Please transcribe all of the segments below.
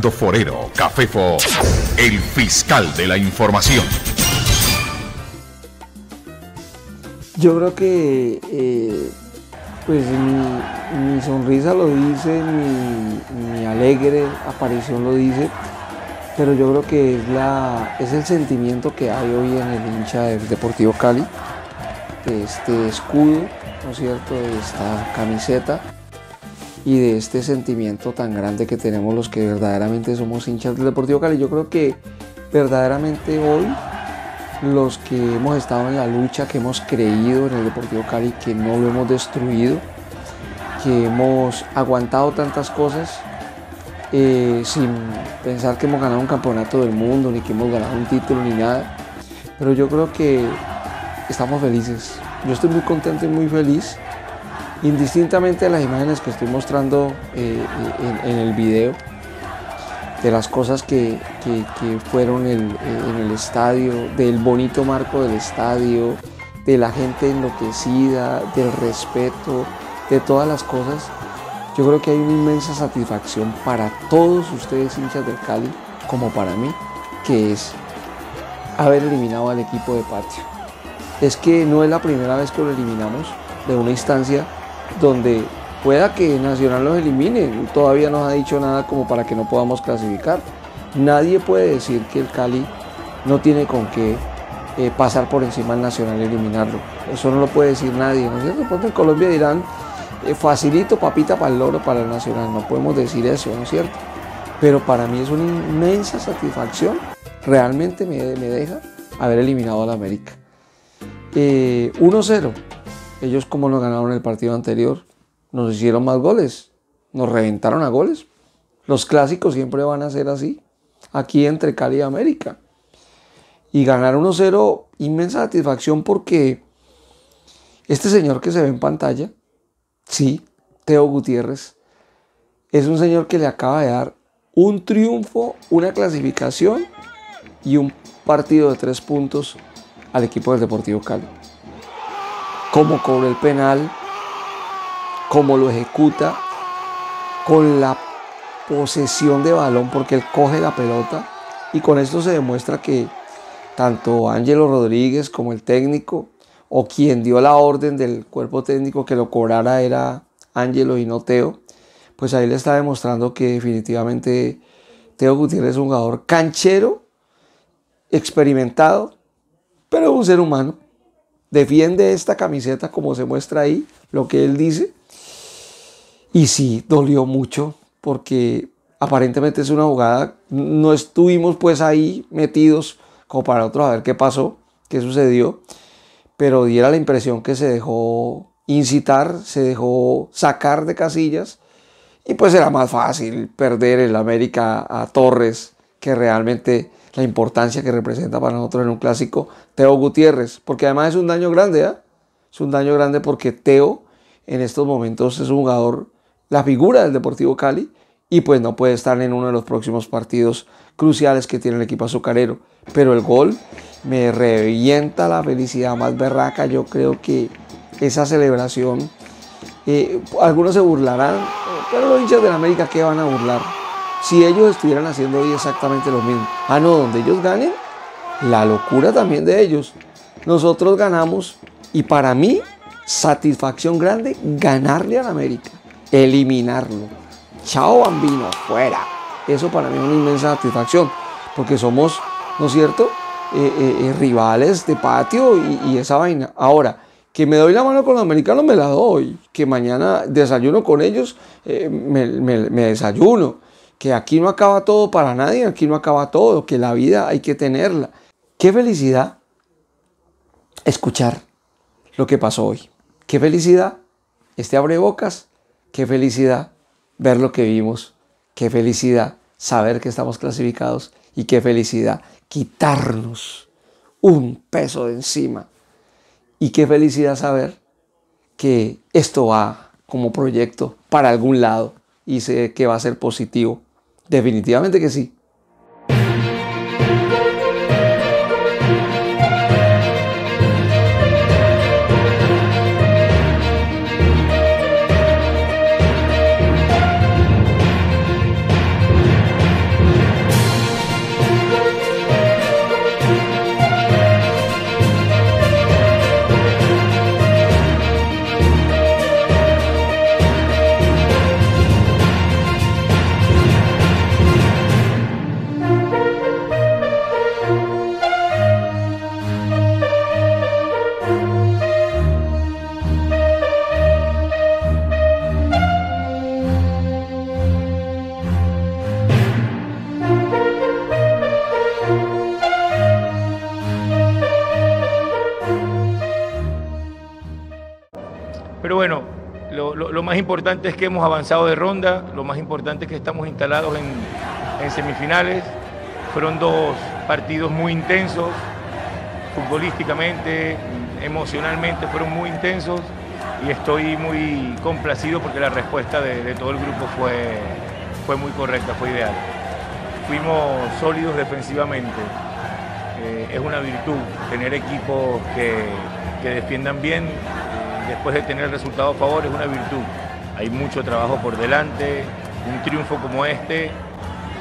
Fernando Forero, Cafefo, el fiscal de la información. Yo creo que eh, pues mi, sonrisa lo dice, mi, alegre aparición lo dice, pero yo creo que es, la, es el sentimiento que hay hoy en el hincha del Deportivo Cali, este escudo, ¿no es cierto?, esta camiseta y de este sentimiento tan grande que tenemos los que verdaderamente somos hinchas del Deportivo Cali. Yo creo que verdaderamente hoy los que hemos estado en la lucha, que hemos creído en el Deportivo Cali, que no lo hemos destruido, que hemos aguantado tantas cosas eh, sin pensar que hemos ganado un campeonato del mundo, ni que hemos ganado un título, ni nada. Pero yo creo que estamos felices. Yo estoy muy contento y muy feliz Indistintamente de las imágenes que estoy mostrando eh, en, el video, de las cosas que, fueron eh, en el estadio, del bonito marco del estadio, de la gente enloquecida, del respeto, de todas las cosas, yo creo que hay una inmensa satisfacción para todos ustedes hinchas del Cali, como para mí, que es haber eliminado al equipo de patio. Es que no es la primera vez que lo eliminamos de una instancia donde pueda que Nacional nos elimine. Todavía no ha dicho nada como para que no podamos clasificar. Nadie puede decir que el Cali no tiene con qué eh, pasar por encima del Nacional y eliminarlo. Eso no lo puede decir nadie, ¿no es cierto? Porque en Colombia dirán, eh, facilito papita para el loro para el Nacional. No podemos decir eso, ¿no es cierto? Pero para mí es una inmensa satisfacción. Realmente me, deja haber eliminado a la América. 1-0. Ellos como nos ganaron el partido anterior, nos hicieron más goles, nos reventaron a goles. Los clásicos siempre van a ser así, aquí entre Cali y América. Y ganar 1-0, inmensa satisfacción porque este señor que se ve en pantalla, sí, Teo Gutiérrez, es un señor que le acaba de dar un triunfo, una clasificación y un partido de tres puntos al equipo del Deportivo Cali cómo cobra el penal, cómo lo ejecuta, con la posesión de balón, porque él coge la pelota y con esto se demuestra que tanto Ángelo Rodríguez como el técnico, o quien dio la orden del cuerpo técnico que lo cobrara era Ángelo y no Teo, pues ahí le está demostrando que definitivamente Teo Gutiérrez es un jugador canchero, experimentado, pero un ser humano defiende esta camiseta como se muestra ahí, lo que él dice. Y sí, dolió mucho porque aparentemente es una jugada, no estuvimos pues ahí metidos como para otros a ver qué pasó, qué sucedió, pero diera la impresión que se dejó incitar, se dejó sacar de casillas y pues era más fácil perder el América a Torres que realmente la importancia que representa para nosotros en un clásico Teo Gutiérrez, porque además es un daño grande, ¿eh? es un daño grande porque Teo en estos momentos es un jugador, la figura del Deportivo Cali, y pues no puede estar en uno de los próximos partidos cruciales que tiene el equipo azucarero. Pero el gol me revienta la felicidad más berraca, yo creo que esa celebración, eh, algunos se burlarán, pero los hinchas de la América, ¿qué van a burlar? Si ellos estuvieran haciendo hoy exactamente lo mismo. Ah, no, donde ellos ganen, la locura también de ellos. Nosotros ganamos y para mí, satisfacción grande ganarle a la América, eliminarlo. Chao bambino, fuera. Eso para mí es una inmensa satisfacción, porque somos, ¿no es cierto?, eh, eh, eh, rivales de patio y, esa vaina. Ahora, que me doy la mano con los americanos, me la doy. Que mañana desayuno con ellos, me desayuno que aquí no acaba todo para nadie, aquí no acaba todo, que la vida hay que tenerla. Qué felicidad escuchar lo que pasó hoy. Qué felicidad este abre bocas. Qué felicidad ver lo que vimos. Qué felicidad saber que estamos clasificados. Y qué felicidad quitarnos un peso de encima. Y qué felicidad saber que esto va como proyecto para algún lado y sé que va a ser positivo Definitivamente que sí. Importante es que hemos avanzado de ronda, lo más importante es que estamos instalados en, semifinales. Fueron dos partidos muy intensos, futbolísticamente, emocionalmente fueron muy intensos y estoy muy complacido porque la respuesta de, todo el grupo fue, fue muy correcta, fue ideal. Fuimos sólidos defensivamente. Eh, es una virtud tener equipos que, que defiendan bien después de tener resultados a favor, es una virtud. Hay mucho trabajo por delante, un triunfo como este,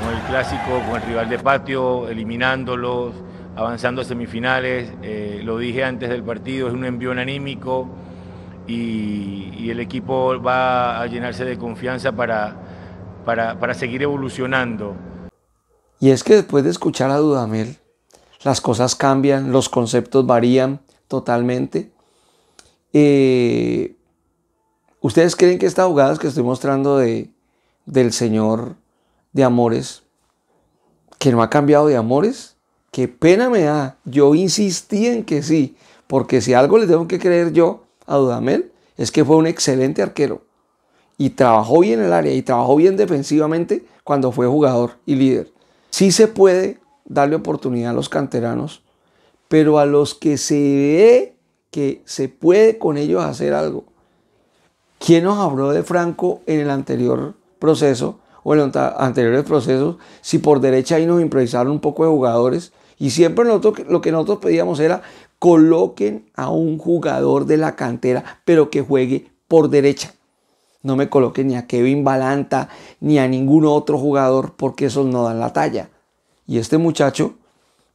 con el clásico, con el rival de patio, eliminándolos, avanzando a semifinales, eh, lo dije antes del partido, es un envío anímico y, el equipo va a llenarse de confianza para, para, seguir evolucionando. Y es que después de escuchar a Dudamel, las cosas cambian, los conceptos varían totalmente. Eh, ¿Ustedes creen que estas jugadas que estoy mostrando de, del Señor de Amores, que no ha cambiado de Amores, qué pena me da. Yo insistí en que sí, porque si algo le tengo que creer yo a Dudamel es que fue un excelente arquero y trabajó bien el área y trabajó bien defensivamente cuando fue jugador y líder. Sí se puede darle oportunidad a los canteranos, pero a los que se ve que se puede con ellos hacer algo. ¿Quién nos habló de Franco en el anterior proceso o en los anteriores procesos si por derecha ahí nos improvisaron un poco de jugadores y siempre nosotros, lo que nosotros pedíamos era coloquen a un jugador de la cantera, pero que juegue por derecha. No me coloquen ni a Kevin Balanta ni a ningún otro jugador porque esos no dan la talla. Y este muchacho,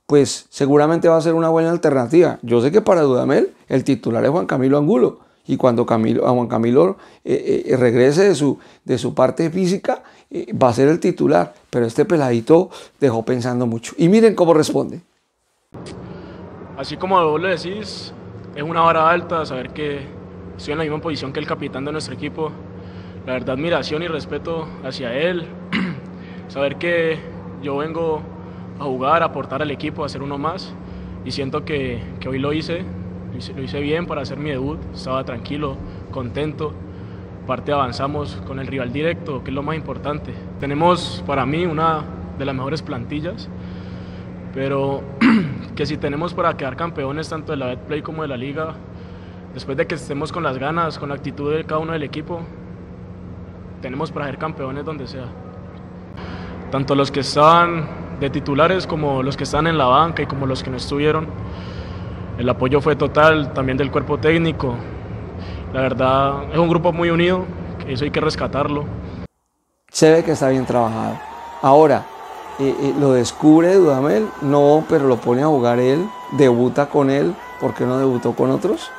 pues seguramente va a ser una buena alternativa. Yo sé que para Dudamel el titular es Juan Camilo Angulo. Y cuando Camilo, a Juan Camilo eh, eh, regrese de su, de su parte física, va a ser el titular, pero este peladito dejó pensando mucho. Y miren cómo responde. Así como vos le decís, es una vara alta saber que estoy en la misma posición que el capitán de nuestro equipo. La verdad, admiración y respeto hacia él. saber que yo vengo a jugar, aportar al equipo, a hacer uno más. Y siento que, hoy lo hice, lo hice, bien para hacer mi debut. Estaba tranquilo, contento parte avanzamos con el rival directo, que es lo más importante. Tenemos para mí una de las mejores plantillas, pero que si tenemos para quedar campeones tanto de la Betplay como de la liga, después de que estemos con las ganas, con la actitud de cada uno del equipo, tenemos para ser campeones donde sea. Tanto los que estaban de titulares como los que están en la banca y como los que no estuvieron. El apoyo fue total, también del cuerpo técnico, la verdad, es un grupo muy unido, eso hay que rescatarlo. Se ve que está bien trabajado. Ahora, eh, eh, lo descubre Dudamel, no, pero lo pone a jugar él, debuta con él, ¿por qué no debutó con otros?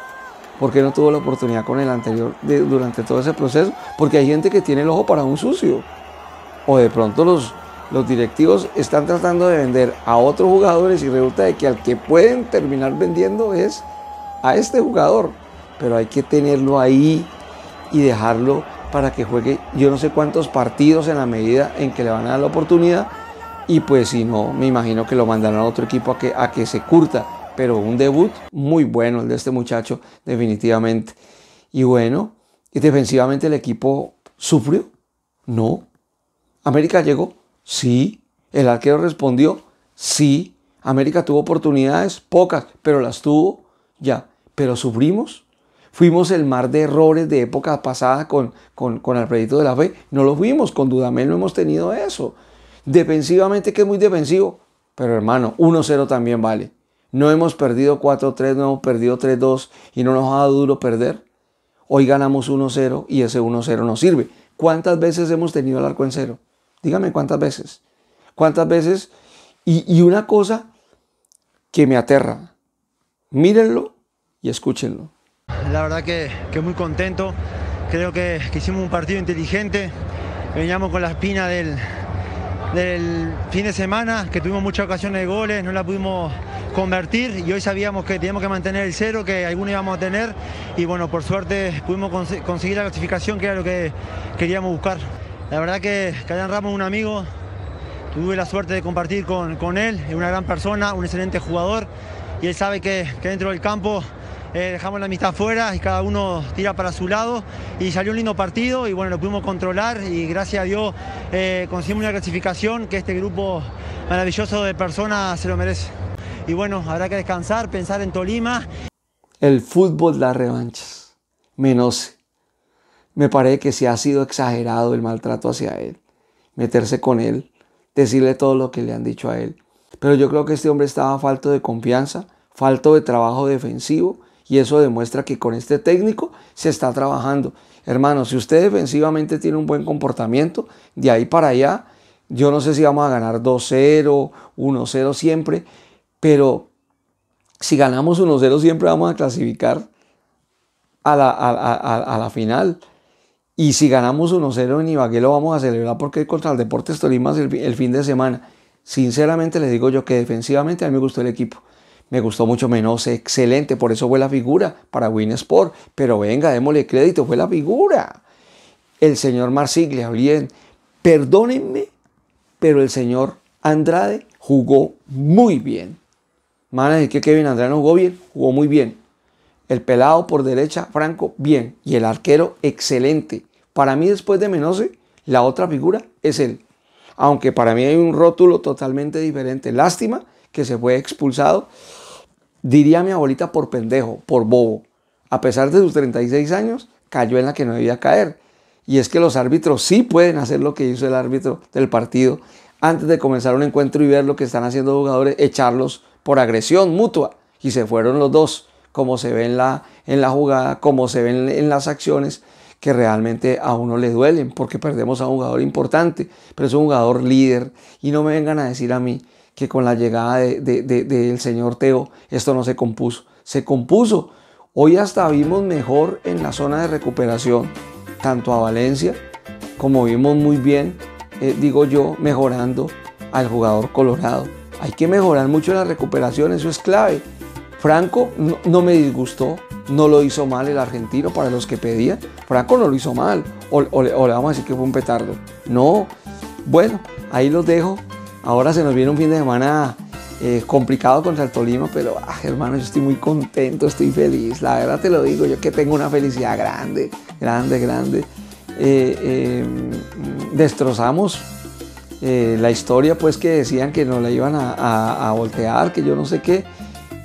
¿Por qué no tuvo la oportunidad con el anterior durante todo ese proceso? Porque hay gente que tiene el ojo para un sucio. O de pronto los, los directivos están tratando de vender a otros jugadores y resulta de que al que pueden terminar vendiendo es a este jugador pero hay que tenerlo ahí y dejarlo para que juegue yo no sé cuántos partidos en la medida en que le van a dar la oportunidad y pues si no, me imagino que lo mandarán a otro equipo a que, a que se curta, pero un debut muy bueno el de este muchacho definitivamente. Y bueno, y defensivamente el equipo sufrió, no. América llegó, sí. El arquero respondió, sí. América tuvo oportunidades, pocas, pero las tuvo, ya. Pero sufrimos, Fuimos el mar de errores de época pasada con, con, con Alfredito de la Fe. No lo fuimos, con Dudamel no hemos tenido eso. Defensivamente que es muy defensivo. Pero hermano, 1-0 también vale. No hemos perdido 4-3, no hemos perdido 3-2 y no nos ha dado duro perder. Hoy ganamos 1-0 y ese 1-0 nos sirve. ¿Cuántas veces hemos tenido el arco en cero? Dígame cuántas veces. ¿Cuántas veces? Y, una cosa que me aterra. Mírenlo y escúchenlo. La verdad que, muy contento. Creo que, hicimos un partido inteligente. Veníamos con la espina del, del fin de semana, que tuvimos muchas ocasiones de goles, no la pudimos convertir y hoy sabíamos que teníamos que mantener el cero, que algunos íbamos a tener y bueno, por suerte pudimos conseguir la clasificación que era lo que queríamos buscar. La verdad que Cayán Ramos es un amigo, tuve la suerte de compartir con, con él, es una gran persona, un excelente jugador y él sabe que, que dentro del campo eh, dejamos la amistad fuera y cada uno tira para su lado y salió un lindo partido y bueno, lo pudimos controlar y gracias a Dios eh, conseguimos una clasificación que este grupo maravilloso de personas se lo merece. Y bueno, habrá que descansar, pensar en Tolima. El fútbol da revanchas. Menose. Me parece que sí ha sido exagerado el maltrato hacia él. Meterse con él, decirle todo lo que le han dicho a él. Pero yo creo que este hombre estaba falto de confianza, falto de trabajo defensivo y eso demuestra que con este técnico se está trabajando. Hermano, si usted defensivamente tiene un buen comportamiento, de ahí para allá, yo no sé si vamos a ganar 2-0, 1-0 siempre, pero si ganamos 1-0 siempre vamos a clasificar a la, a, la final. Y si ganamos 1-0 en Ibagué lo vamos a celebrar porque contra el Deportes Tolima el, fin de semana. Sinceramente le digo yo que defensivamente a mí me gustó el equipo. Me gustó mucho menos, excelente, por eso fue la figura para Winsport. Pero venga, démosle crédito, fue la figura. El señor Marsiglia, bien. Perdónenme, pero el señor Andrade jugó muy bien. Van a decir que Kevin Andrade no jugó bien, jugó muy bien. El pelado por derecha, Franco, bien. Y el arquero, excelente. Para mí, después de Menose, la otra figura es él. Aunque para mí hay un rótulo totalmente diferente. Lástima que se fue expulsado Diría mi abuelita por pendejo, por bobo. A pesar de sus 36 años, cayó en la que no debía caer. Y es que los árbitros sí pueden hacer lo que hizo el árbitro del partido antes de comenzar un encuentro y ver lo que están haciendo los jugadores, echarlos por agresión mutua. Y se fueron los dos, como se ve en la, en la jugada, como se ven en las acciones que realmente a uno le duelen porque perdemos a un jugador importante, pero es un jugador líder. Y no me vengan a decir a mí que con la llegada del señor Teo esto no se compuso. Se compuso. Hoy hasta vimos mejor en la zona de recuperación, tanto a Valencia como vimos muy bien, eh, digo yo, mejorando al jugador colorado. Hay que mejorar mucho la recuperación, eso es clave. Franco no, me disgustó, no lo hizo mal el argentino para los que pedían. Franco no lo hizo mal, o, le vamos a decir que fue un petardo. No, bueno, ahí los dejo. Ahora se nos viene un fin de semana eh, complicado contra el Tolima, pero ah, hermano, yo estoy muy contento, estoy feliz. La verdad te lo digo, yo que tengo una felicidad grande, grande, grande. Eh, em, destrozamos eh, la historia, pues que decían que nos la iban a, a, voltear, que yo no sé qué.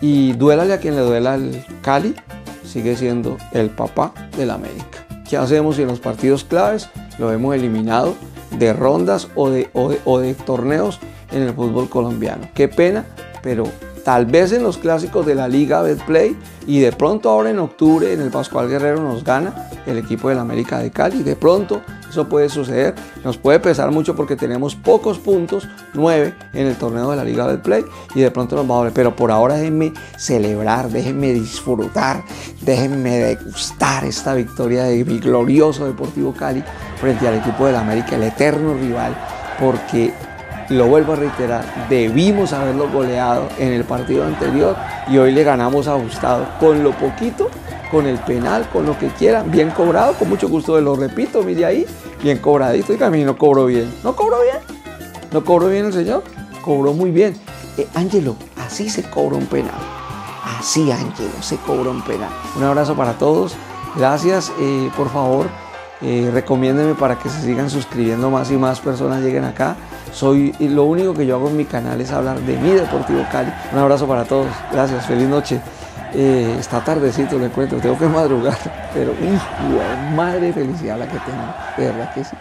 Y duélale a quien le duela el Cali, sigue siendo el papá del América. ¿Qué hacemos si en los partidos claves lo hemos eliminado? de rondas o de, o de, torneos en el fútbol colombiano. Qué pena, pero tal vez en los clásicos de la Liga Betplay y de pronto ahora en octubre en el Pascual Guerrero nos gana el equipo del América de Cali. De pronto eso puede suceder. Nos puede pesar mucho porque tenemos pocos puntos, nueve en el torneo de la Liga del Play y de pronto nos va a doler. Pero por ahora déjenme celebrar, déjenme disfrutar, déjenme degustar esta victoria de mi glorioso Deportivo Cali frente al equipo del América, el eterno rival, porque lo vuelvo a reiterar, debimos haberlo goleado en el partido anterior y hoy le ganamos ajustado con lo poquito con el penal, con lo que quieran, bien cobrado, con mucho gusto lo repito, mire ahí, bien cobradito, y mí no cobro bien, no cobro bien, no cobro bien el señor, cobró muy bien. Eh, Ángelo, así se cobra un penal, así Ángelo, se cobra un penal. Un abrazo para todos, gracias, eh, por favor, eh, recomiéndenme para que se sigan suscribiendo más y más personas lleguen acá. Soy, lo único que yo hago en mi canal es hablar de mi Deportivo Cali. Un abrazo para todos, gracias, feliz noche. Eh, está tardecito, le encuentro, tengo que madrugar, pero madre felicidad la que tengo, de verdad que sí.